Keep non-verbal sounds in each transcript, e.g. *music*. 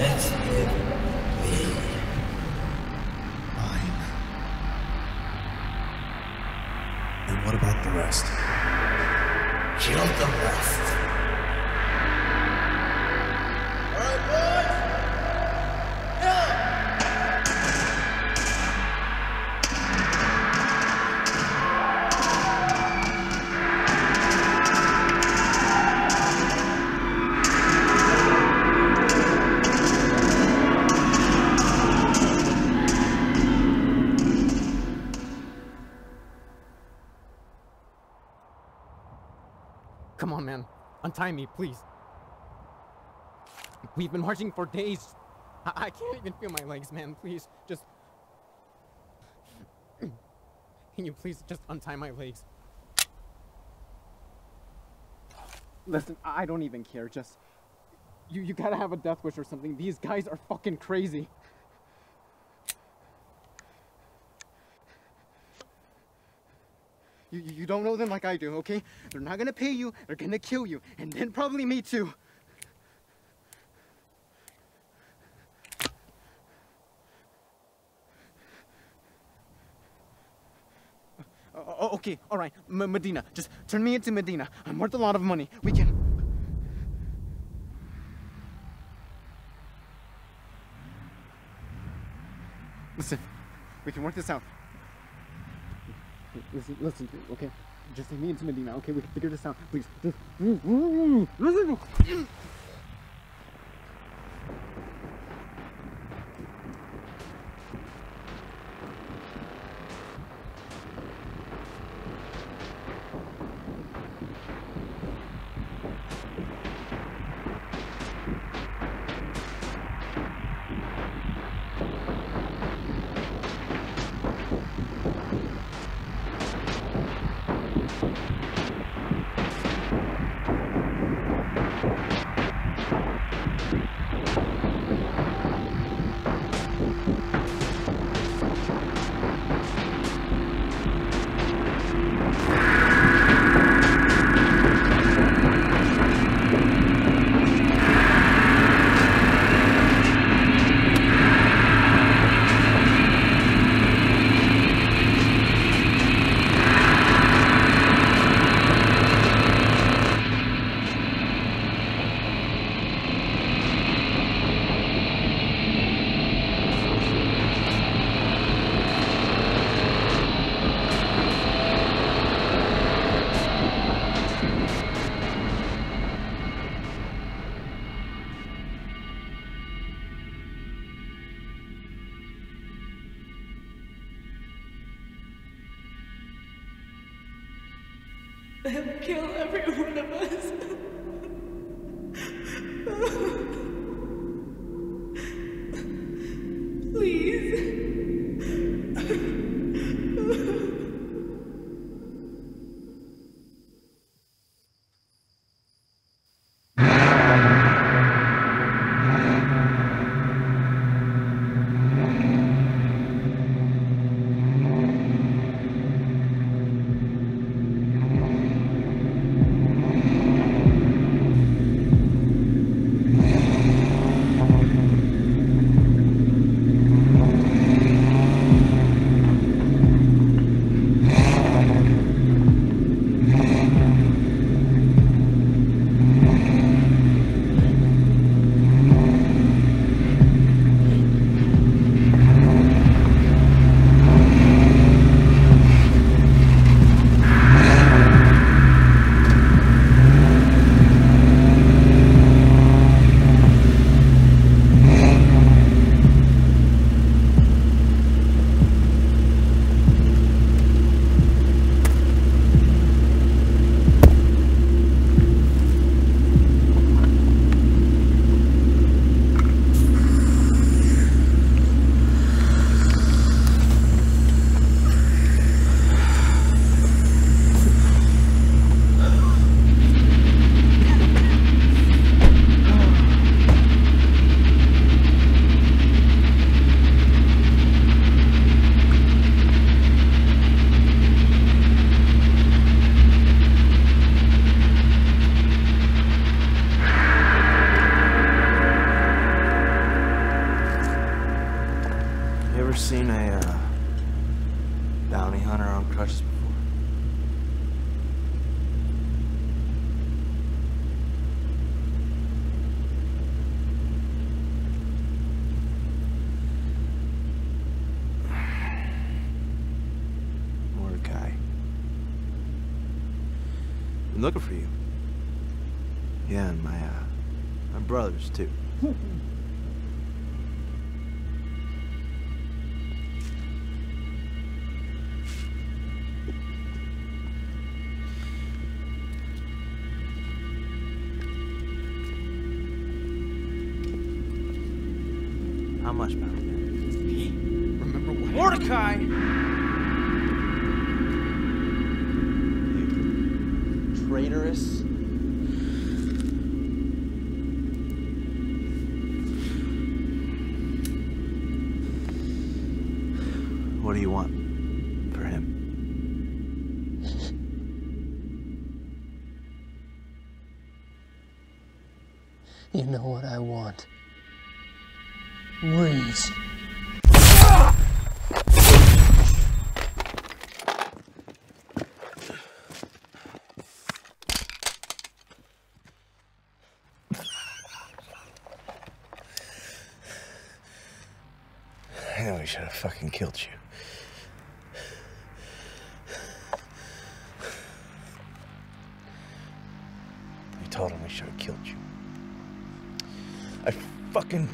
Let be. Fine. And what about the rest? Kill the rest. Untie me, please. We've been marching for days. I, I can't even feel my legs, man. Please, just. Can you please just untie my legs? Listen, I don't even care. Just. You, you gotta have a death wish or something. These guys are fucking crazy. You, you don't know them like I do, okay? They're not gonna pay you, they're gonna kill you, and then probably me too. O- o- okay, alright, M- Medina, just turn me into Medina. I'm worth a lot of money. We can. Listen, we can work this out. Listen, listen, to me, okay? Just take me into Medina, okay? We can figure this out, please. Just mm, mm, mm, listen. Him kill every one of us. *laughs* I'm looking for you. Yeah, and my uh, my brothers too. How much, bounty? Remember what? Mordecai! Traitorous. What do you want for him? You know what I want. Reese. I know he should have fucking killed you. You told him we should have killed you. I fucking.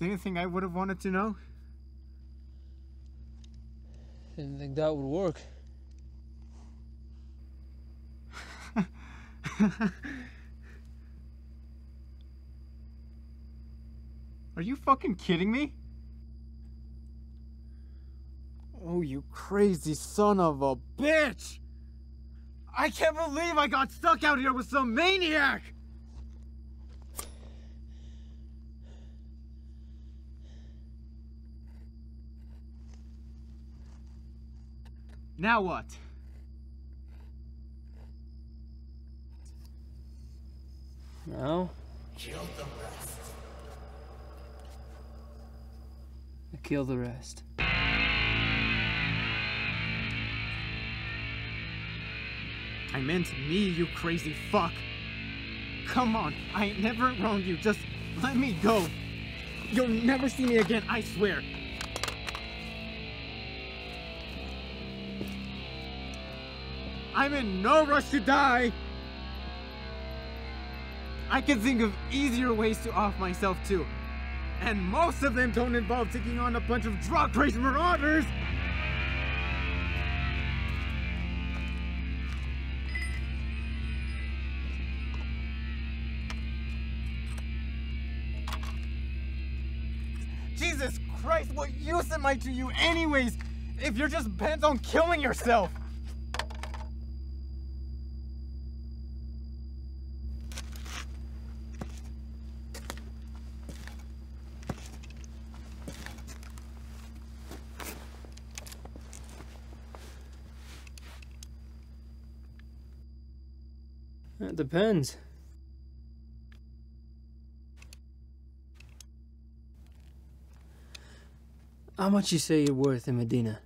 Anything I would have wanted to know? Didn't think that would work. *laughs* Are you fucking kidding me? Oh, you crazy son of a bitch! I can't believe I got stuck out here with some maniac! Now what? Now? Kill the rest. I kill the rest. I meant me, you crazy fuck. Come on, I ain't never wronged you. Just let me go. You'll never see me again, I swear. I'm in no rush to die. I can think of easier ways to off myself too. And most of them don't involve taking on a bunch of drug crazed marauders. Jesus Christ, what use am I to you anyways if you're just bent on killing yourself? It depends. How much you say you're worth in Medina?